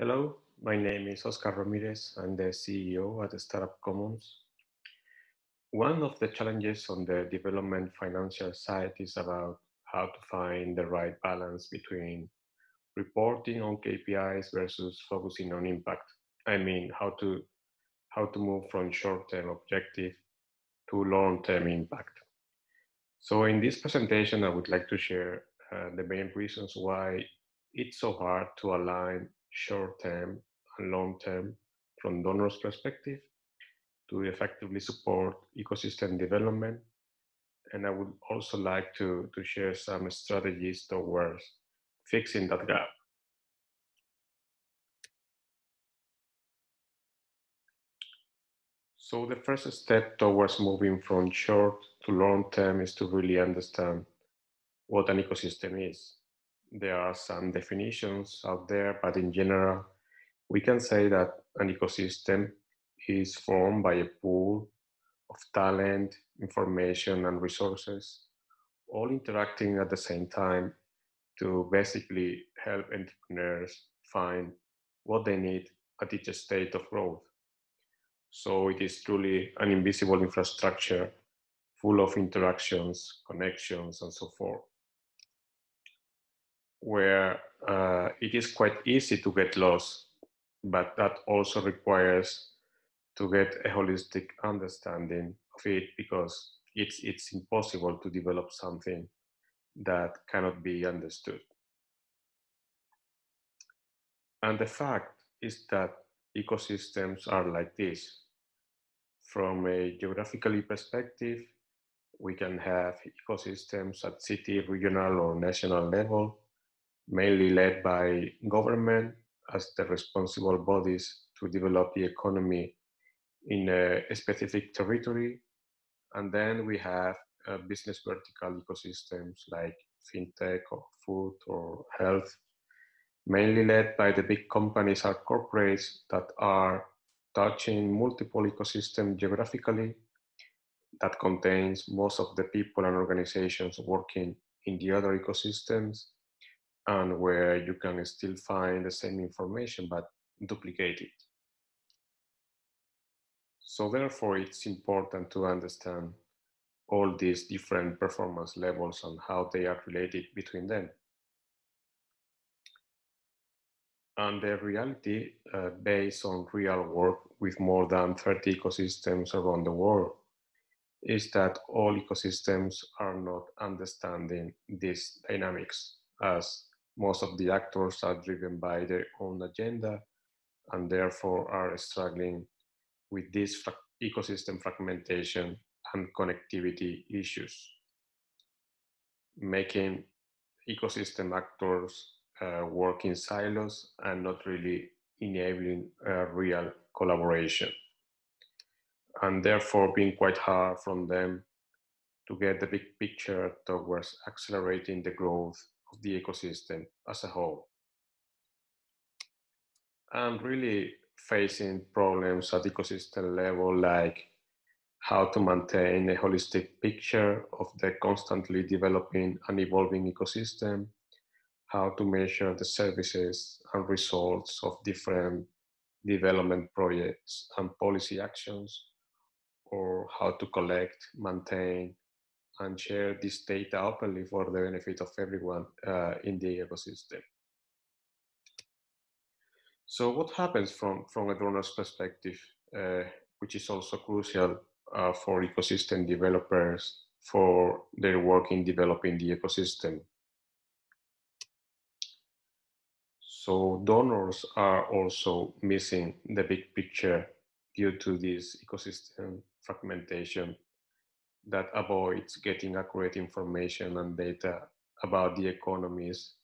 Hello, my name is Oscar Ramirez. I'm the CEO at Startup Commons. One of the challenges on the development financial side is about how to find the right balance between reporting on KPIs versus focusing on impact. I mean, how to how to move from short-term objective to long-term impact. So in this presentation, I would like to share uh, the main reasons why it's so hard to align short term and long term from donors' perspective to effectively support ecosystem development. And I would also like to, to share some strategies towards fixing that gap. So the first step towards moving from short to long term is to really understand what an ecosystem is there are some definitions out there, but in general, we can say that an ecosystem is formed by a pool of talent, information, and resources, all interacting at the same time to basically help entrepreneurs find what they need at each state of growth. So it is truly an invisible infrastructure full of interactions, connections, and so forth where uh, it is quite easy to get lost, but that also requires to get a holistic understanding of it because it's, it's impossible to develop something that cannot be understood. And the fact is that ecosystems are like this. From a geographically perspective, we can have ecosystems at city, regional, or national level mainly led by government as the responsible bodies to develop the economy in a, specific territory. And then we have uh, business vertical ecosystems like fintech or food or health, mainly led by the big companies or corporates that are touching multiple ecosystems geographically that contains most of the people and organizations working in the other ecosystems and where you can still find the same information but duplicate it. So therefore, it's important to understand all these different performance levels and how they are related between them. And the reality, uh, based on real work with more than 30 ecosystems around the world, is that all ecosystems are not understanding these dynamics as most of the actors are driven by their own agenda and therefore are struggling with this ecosystem fragmentation and connectivity issues, making ecosystem actors uh, work in silos and not really enabling uh, real collaboration. And therefore being quite hard from them to get the big picture towards accelerating the growth of the ecosystem as a whole. And really facing problems at ecosystem level like how to maintain a holistic picture of the constantly developing and evolving ecosystem, how to measure the services and results of different development projects and policy actions, or how to collect, maintain, and share this data openly for the benefit of everyone uh, in the ecosystem. So what happens from, from a donor's perspective, uh, which is also crucial uh, for ecosystem developers for their work in developing the ecosystem. So donors are also missing the big picture due to this ecosystem fragmentation that avoids getting accurate information and data about the economies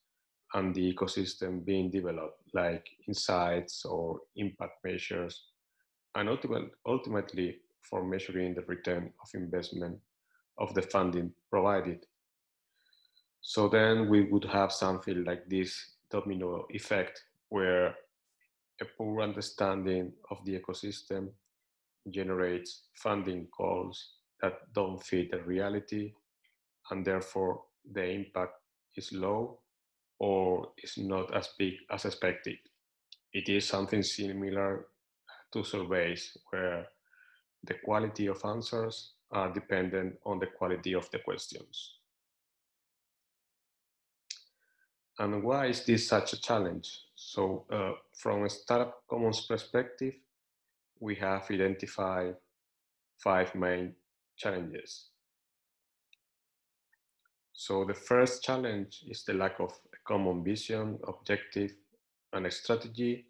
and the ecosystem being developed, like insights or impact measures, and ultimately for measuring the return of investment of the funding provided. So then we would have something like this domino effect where a poor understanding of the ecosystem generates funding calls that don't fit the reality and therefore the impact is low or is not as big as expected. it is something similar to surveys where the quality of answers are dependent on the quality of the questions. And why is this such a challenge? So uh, from a Startup Commons perspective, we have identified five main challenges. So the first challenge is the lack of a common vision, objective, and a strategy.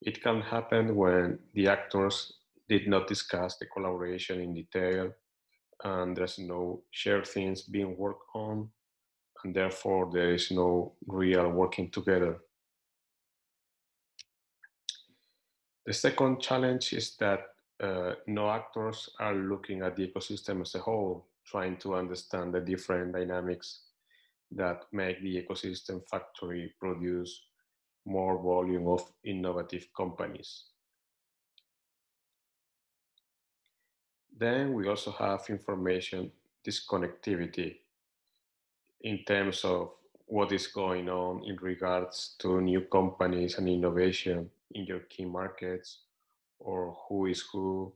It can happen when the actors did not discuss the collaboration in detail and there's no shared things being worked on and therefore there is no real working together. The second challenge is that uh, no actors are looking at the ecosystem as a whole, trying to understand the different dynamics that make the ecosystem factory produce more volume of innovative companies. Then we also have information disconnectivity in terms of what is going on in regards to new companies and innovation in your key markets or who is who,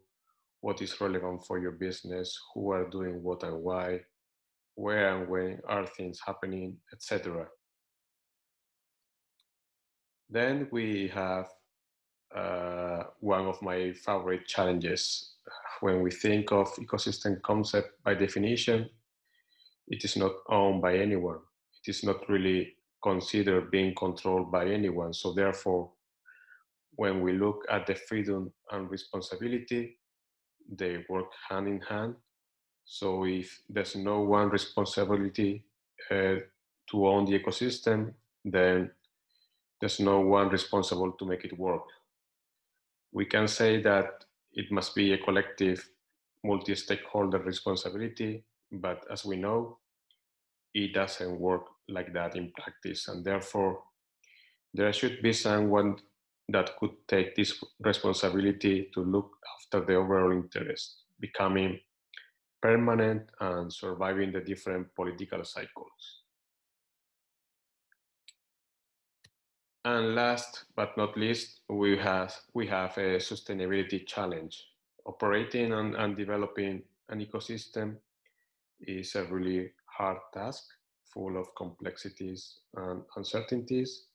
what is relevant for your business, who are doing what and why, where and when are things happening, etc. Then we have uh, one of my favorite challenges. When we think of ecosystem concept by definition, it is not owned by anyone. It is not really considered being controlled by anyone. So therefore, when we look at the freedom and responsibility, they work hand in hand. So if there's no one responsibility uh, to own the ecosystem, then there's no one responsible to make it work. We can say that it must be a collective multi-stakeholder responsibility but as we know, it doesn't work like that in practice. And therefore, there should be someone that could take this responsibility to look after the overall interest, becoming permanent and surviving the different political cycles. And last but not least, we have, we have a sustainability challenge. Operating and, and developing an ecosystem is a really hard task full of complexities and uncertainties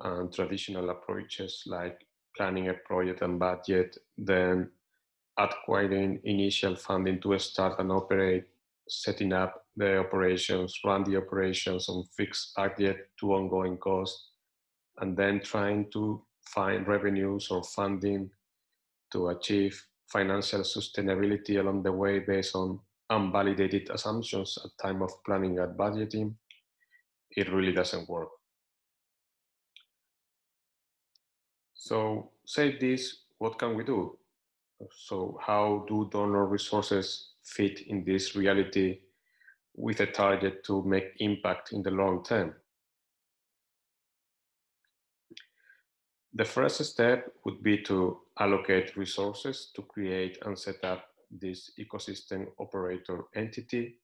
and traditional approaches like planning a project and budget, then acquiring initial funding to start and operate, setting up the operations, run the operations on fixed budget to ongoing costs, and then trying to find revenues or funding to achieve financial sustainability along the way based on unvalidated assumptions at time of planning and budgeting, it really doesn't work. So say this, what can we do? So how do donor resources fit in this reality with a target to make impact in the long term? The first step would be to allocate resources to create and set up this ecosystem operator entity,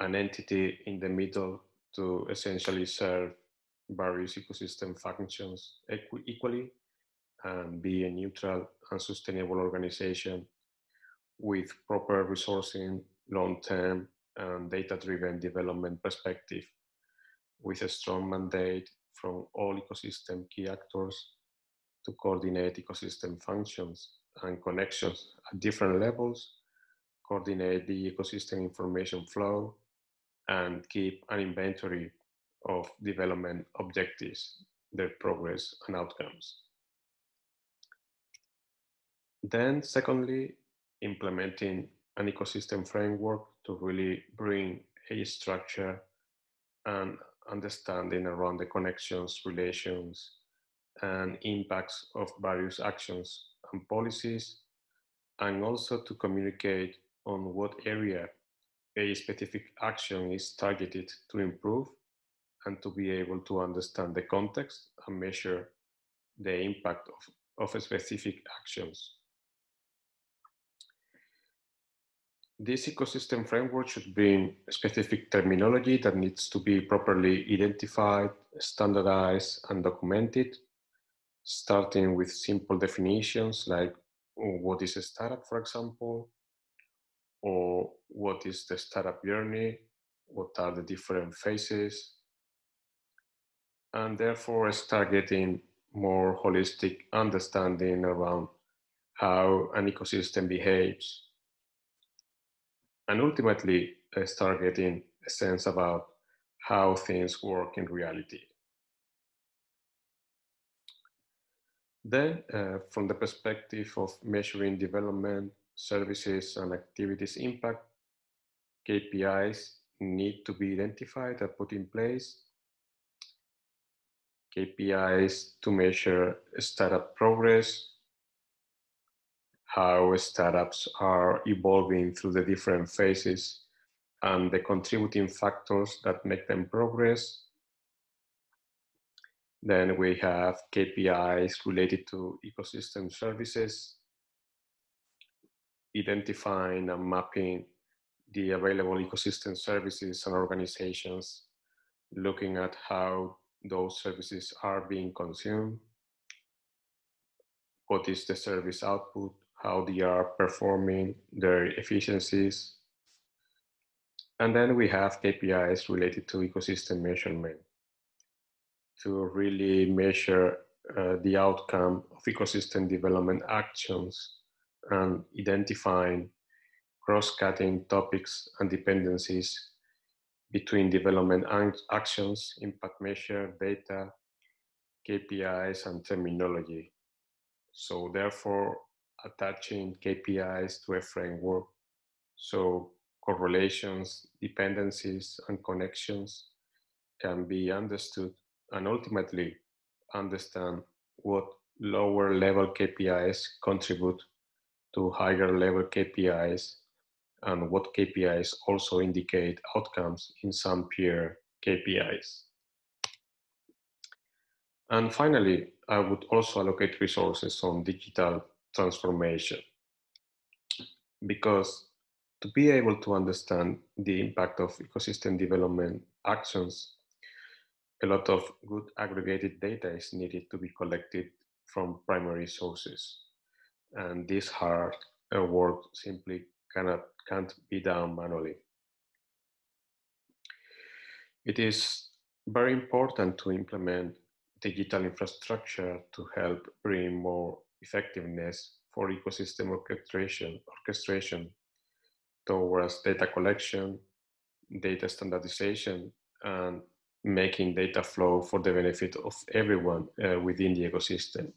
an entity in the middle to essentially serve various ecosystem functions equally and be a neutral and sustainable organization with proper resourcing, long-term and data-driven development perspective with a strong mandate from all ecosystem key actors to coordinate ecosystem functions and connections at different levels, coordinate the ecosystem information flow, and keep an inventory of development objectives, their progress and outcomes. Then secondly, implementing an ecosystem framework to really bring a structure and understanding around the connections, relations, and impacts of various actions and policies, and also to communicate on what area a specific action is targeted to improve and to be able to understand the context and measure the impact of, of specific actions. this ecosystem framework should bring specific terminology that needs to be properly identified, standardized, and documented, starting with simple definitions like what is a startup, for example, or what is the startup journey, what are the different phases, and therefore start getting more holistic understanding around how an ecosystem behaves and ultimately start getting a sense about how things work in reality. Then, uh, from the perspective of measuring development, services, and activities impact, KPIs need to be identified and put in place. KPIs to measure startup progress, how startups are evolving through the different phases and the contributing factors that make them progress. Then we have KPIs related to ecosystem services, identifying and mapping the available ecosystem services and organizations, looking at how those services are being consumed, what is the service output, how they are performing, their efficiencies. And then we have KPIs related to ecosystem measurement. To really measure uh, the outcome of ecosystem development actions and identifying cross-cutting topics and dependencies between development actions, impact measure, data, KPIs, and terminology. So therefore, attaching KPIs to a framework. So correlations, dependencies, and connections can be understood and ultimately understand what lower level KPIs contribute to higher level KPIs and what KPIs also indicate outcomes in some peer KPIs. And finally, I would also allocate resources on digital transformation. Because to be able to understand the impact of ecosystem development actions, a lot of good aggregated data is needed to be collected from primary sources. And this hard work simply cannot can't be done manually. It is very important to implement digital infrastructure to help bring more effectiveness for ecosystem orchestration, orchestration towards data collection, data standardization, and making data flow for the benefit of everyone uh, within the ecosystem.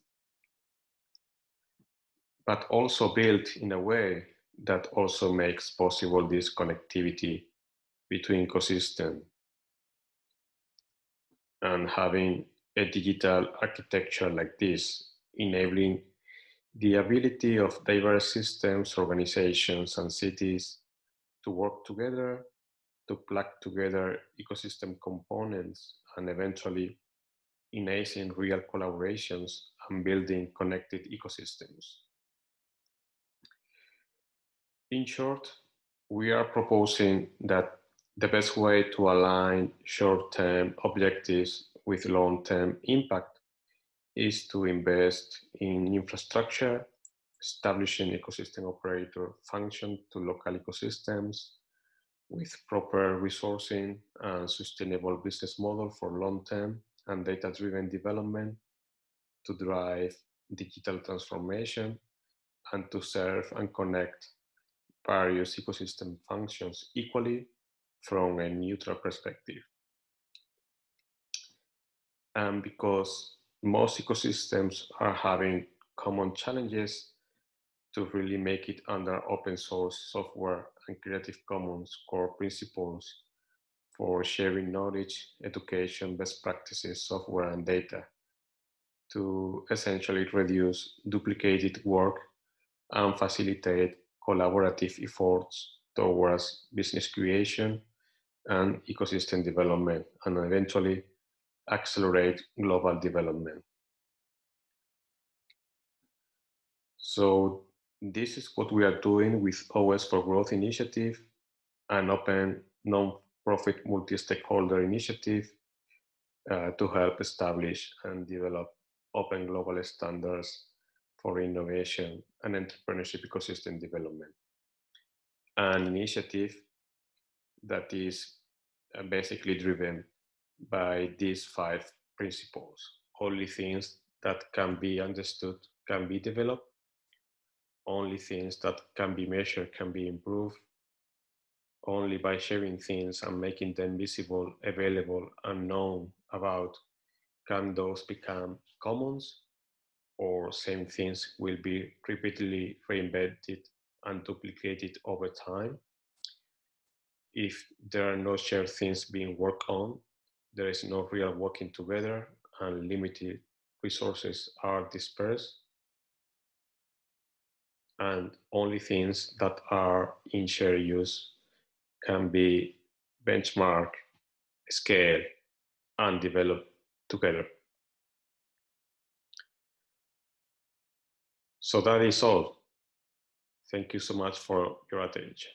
But also built in a way that also makes possible this connectivity between ecosystem and having a digital architecture like this, enabling the ability of diverse systems, organizations, and cities to work together to plug together ecosystem components and eventually enabling real collaborations and building connected ecosystems. In short, we are proposing that the best way to align short-term objectives with long-term impact is to invest in infrastructure, establishing ecosystem operator function to local ecosystems with proper resourcing and sustainable business model for long-term and data-driven development to drive digital transformation and to serve and connect various ecosystem functions equally from a neutral perspective. And because most ecosystems are having common challenges to really make it under open source software and Creative Commons core principles for sharing knowledge, education, best practices, software, and data to essentially reduce duplicated work and facilitate collaborative efforts towards business creation and ecosystem development, and eventually accelerate global development. So this is what we are doing with OS for Growth initiative, an open non-profit multi-stakeholder initiative uh, to help establish and develop open global standards for innovation and entrepreneurship ecosystem development. An initiative that is uh, basically driven by these five principles. Only things that can be understood can be developed. Only things that can be measured can be improved. Only by sharing things and making them visible, available, and known about can those become commons or same things will be repeatedly reinvented and duplicated over time. If there are no shared things being worked on, there is no real working together and limited resources are dispersed. And only things that are in shared use can be benchmarked, scaled, and developed together. So that is all. Thank you so much for your attention.